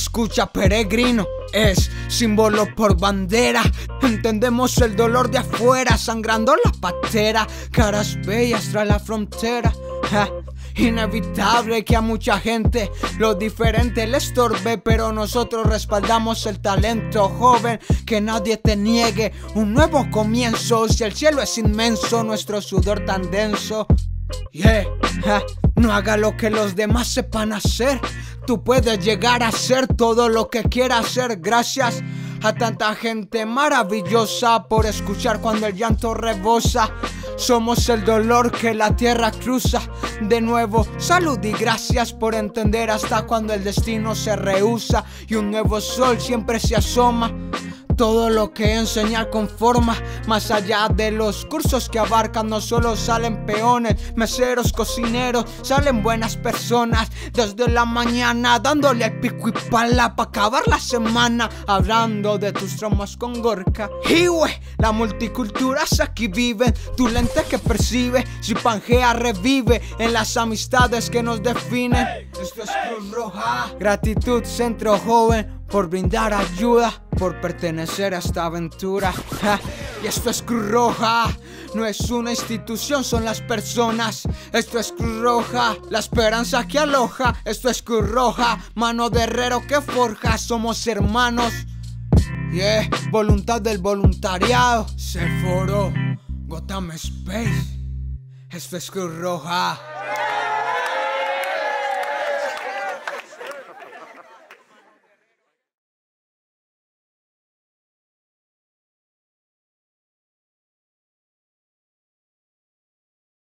escucha peregrino, es símbolo por bandera. Entendemos el dolor de afuera, sangrando la patera, caras bellas tras la frontera. Inevitable que a mucha gente lo diferente le estorbe, pero nosotros respaldamos el talento joven, que nadie te niegue un nuevo comienzo. Si el cielo es inmenso, nuestro sudor tan denso. Yeah, no haga lo que los demás sepan hacer. Tú puedes llegar a ser todo lo que quieras ser. Gracias a tanta gente maravillosa por escuchar cuando el llanto rebosa. Somos el dolor que la tierra cruza. De nuevo, salud y gracias por entender hasta cuando el destino se rehúsa y un nuevo sol siempre se asoma. Todo lo que enseñar conforma, más allá de los cursos que abarcan, no solo salen peones, meseros, cocineros, salen buenas personas. Desde la mañana dándole el pico y pala para acabar la semana, hablando de tus traumas con Gorka. Y la multicultura aquí vive, tu lente que percibe, si Pangea revive en las amistades que nos definen. Esto es Cruz Roja, gratitud, centro joven por brindar ayuda, por pertenecer a esta aventura. Y esto es Cruz Roja, no es una institución, son las personas. Esto es Cruz Roja, la esperanza que aloja. Esto es Cruz Roja, mano de herrero que forja, somos hermanos. Yeah, voluntad del voluntariado. Se foró Gotham Space. Esto es Cruz Roja.